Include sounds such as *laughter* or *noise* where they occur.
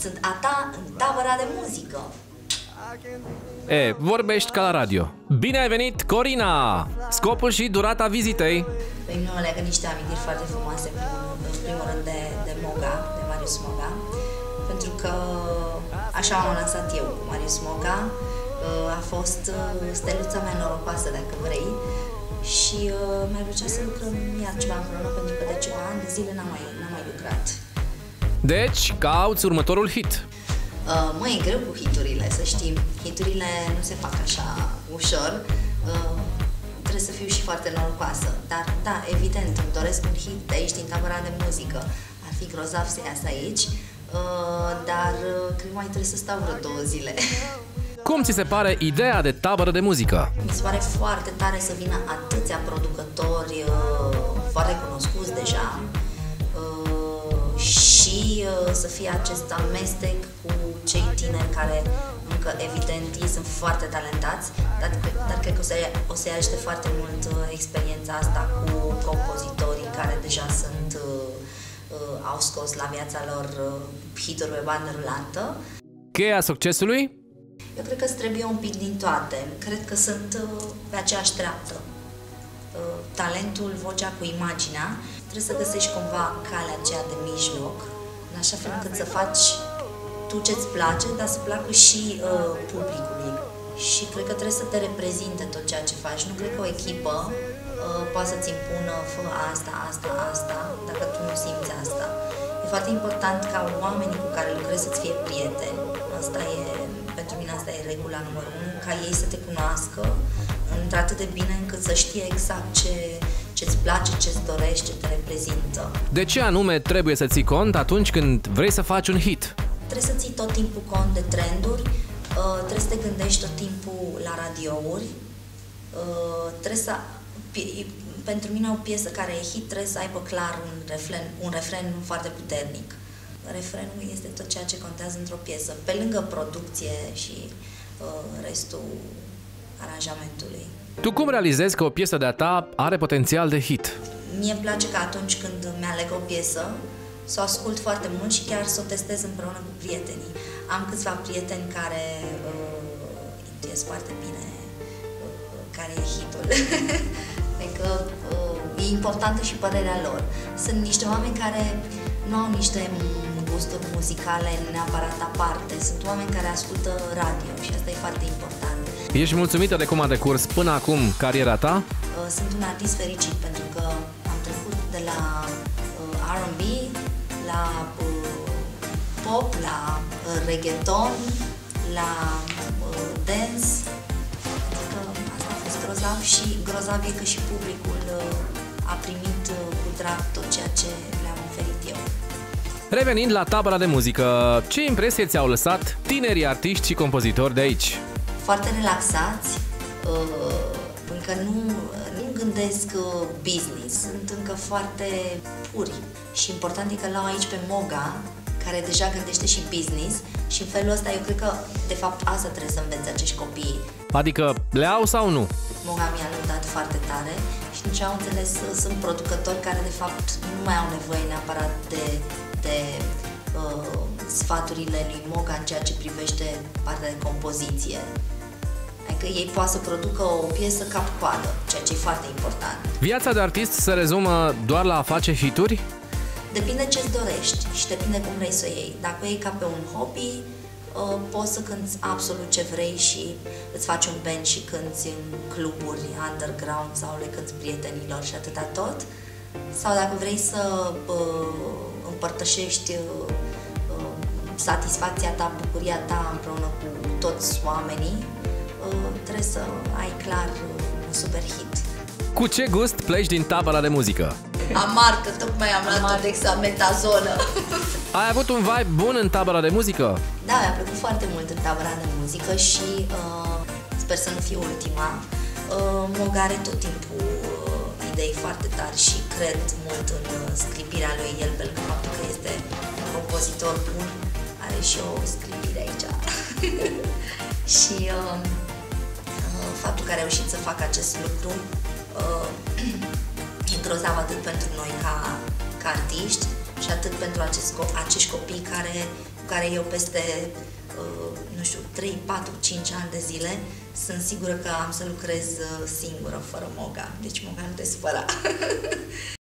sunt a ta în tabăra de muzică. E, vorbești ca la radio. Bine ai venit, Corina! Scopul și durata vizitei? Pe mine mă leagă niște amintiri foarte frumoase, în primul, în primul rând de, de Moga, de Marius Moga, pentru că așa am lansat eu cu Marius Moga. Uh, a fost uh, steluța mea norocoasă, dacă vrei, și uh, mi-ar plăcea să lucrăm iar ceva împreună, pentru că de ceva ani de zile n-am mai, n-am mai lucrat. Deci, cauți următorul hit. Uh, mă, e greu cu hiturile, să știi. Hiturile nu se fac așa ușor. Uh, trebuie să fiu și foarte norocoasă. Dar, da, evident, îmi doresc un hit de aici, din tabăra de muzică. Ar fi grozav să iasă aici. Uh, dar uh, cred că mai trebuie să stau vreo două zile. *laughs* Cum ți se pare ideea de tabără de muzică? Mi se pare foarte tare să vină atâția producători uh, foarte cunoscuți deja uh, și uh, să fie acest amestec cu cei tineri care încă evident ei sunt foarte talentați, dar, dar cred că o să, o să ajute foarte mult uh, experiența asta cu compozitorii care deja sunt uh, uh, au scos la viața lor uh, hituri pe bandă rulantă. Cheia succesului? Eu cred că îți trebuie un pic din toate. Cred că sunt uh, pe aceeași treaptă. Uh, talentul, vocea cu imaginea, trebuie să găsești cumva calea aceea de mijloc, în așa fel încât să faci tu ce-ți place, dar să placă și uh, publicului. Și cred că trebuie să te reprezinte tot ceea ce faci. Nu cred că o echipă uh, poate să-ți impună, fă asta, asta, asta, dacă tu nu simți asta. E foarte important ca oamenii cu care lucrezi să-ți fie prieteni. Asta e, pentru mine asta e regula numărul unu, ca ei să te cunoască într-atât de bine încât să știe exact ce, ce-ți place, ce-ți dorești, ce te reprezintă. De ce anume trebuie să ții cont atunci când vrei să faci un hit? Trebuie să ții tot timpul cont de trenduri, uh, trebuie să te gândești tot timpul la radiouri, uh, trebuie să... Pentru mine o piesă care e hit trebuie să aibă clar un refren, un refren foarte puternic. Refrenul este tot ceea ce contează într-o piesă, pe lângă producție și uh, restul aranjamentului. Tu cum realizezi că o piesă de-a ta are potențial de hit? Mie îmi place că atunci când mi-aleg o piesă, să o ascult foarte mult și chiar să o testez împreună cu prietenii. Am câțiva prieteni care uh, intuiesc foarte bine uh, care e hitul. *laughs* adică uh, e importantă și părerea lor. Sunt niște oameni care nu au niște gusturi muzicale neapărat aparte. Sunt oameni care ascultă radio și asta e foarte important. Ești mulțumită de cum a decurs până acum cariera ta? Uh, sunt un artist fericit pentru că am trecut de la uh, R&B la uh, pop, la reggaeton, la dance. Adică asta a fost grozav și grozav e că și publicul a primit cu drag tot ceea ce le-am oferit eu. Revenind la tabăra de muzică, ce impresie ți-au lăsat tinerii artiști și compozitori de aici? Foarte relaxați, încă nu, nu gândesc business, sunt încă foarte puri și important e că l-au aici pe Moga, care deja gândește și business și în felul ăsta eu cred că de fapt asta trebuie să învețe acești copii. Adică le au sau nu? Moga mi-a lăudat foarte tare și ce au înțeles sunt producători care de fapt nu mai au nevoie neapărat de, de uh, sfaturile lui Moga în ceea ce privește partea de compoziție. Adică ei poate să producă o piesă cap-coadă, ceea ce e foarte important. Viața de artist se rezumă doar la a face hituri? Depinde ce-ți dorești și depinde cum vrei să o iei. Dacă o iei ca pe un hobby, uh, poți să cânti absolut ce vrei și îți faci un band și cânti în cluburi underground sau le cânti prietenilor și atâta tot. Sau dacă vrei să uh, împărtășești uh, satisfacția ta, bucuria ta împreună cu toți oamenii, trebuie să ai clar un super hit. Cu ce gust pleci din tabăra de muzică? Amar, că tocmai am luat dexametazonă. *laughs* Ai avut un vibe bun în tabăra de muzică? Da, mi-a plăcut foarte mult în tabăra de muzică și uh, sper să nu fie ultima. Uh, Mogare tot timpul uh, idei foarte tari și cred mult în uh, scripirea lui el, pentru că faptul că este un compozitor bun, are și o scripire aici. *laughs* și uh, faptul că a reușit să facă acest lucru uh, *clears throat* e grozav atât pentru noi ca, ca artiști, și atât pentru acest, acești copii care, cu care eu peste, uh, nu știu, 3, 4, 5 ani de zile sunt sigură că am să lucrez uh, singură, fără Moga. Deci Moga nu te supăra. *laughs*